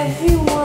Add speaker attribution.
Speaker 1: everyone